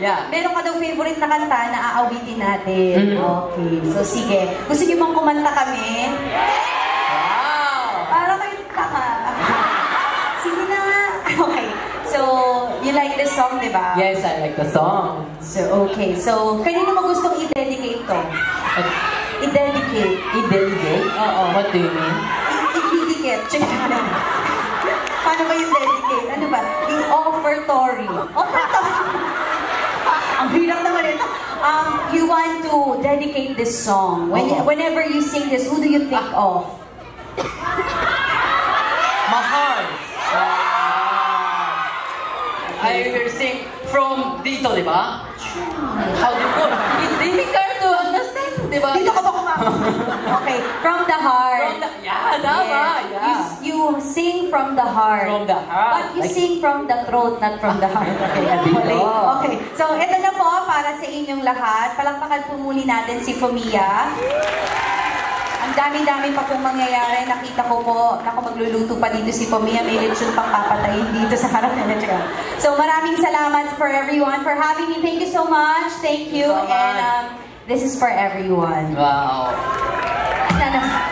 Yeah. Meron ka daw favorite na kanta na aawitin natin. Mhm. Okay. So, sige. Gusto niyo bang kumanta kami? Wow! Para kayo tanga. sige na nga. Okay. So, you like this song, di ba? Yes, I like the song. So, okay. So, kanino mo gustong i-dedicate to? I-dedicate. I-delegate? Oo. What do you mean? I-dedicate. Check na. Paano ba yung dedicate? Ano ba? I-offertory. Offertory. Ang hirap naman ito. Um, you want to dedicate this song. When, Oo. Whenever you sing this, who do you think of? My heart. I will sing from dito, di ba? How do you put? It's difficult to understand, di ba? Dito ka ba kumama? Okay. From the heart. From the, yeah, tama. Yes. Yeah. You, you sing from the heart. From the heart. But you Like- sing from the throat, not from the heart. Okay. Oh. Okay. So, ito para sa inyong lahat. Palakpakan po muli natin si Fumia. Ang dami-dami pa pong mangyayari. Nakita ko po, naku magluluto pa dito si Fumia. May lechon pang papatayin dito sa harap na Tsaka. So, maraming salamat for everyone for having me. Thank you so much. Thank you. so much. And um, this is for everyone. Wow. Sana.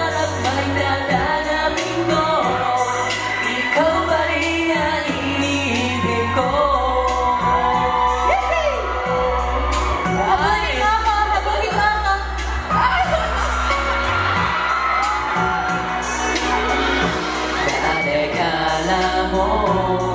home.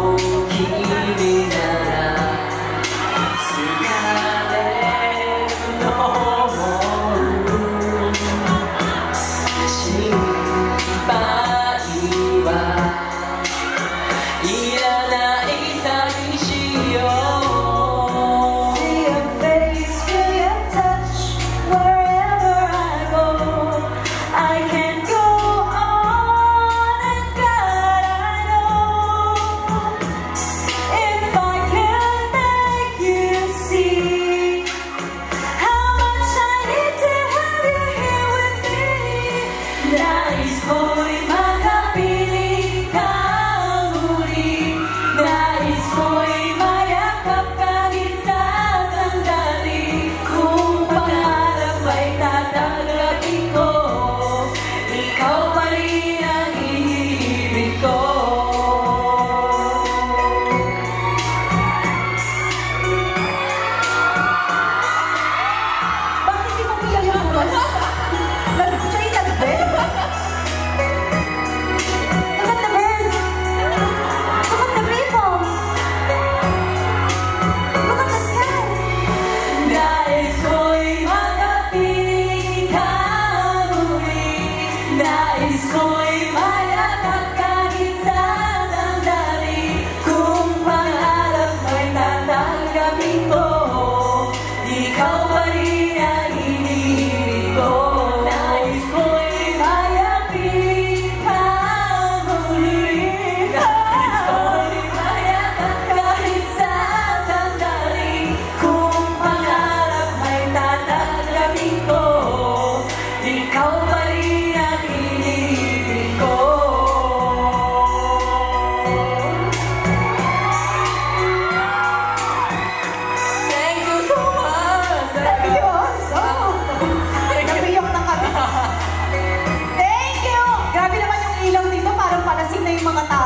กระเต่า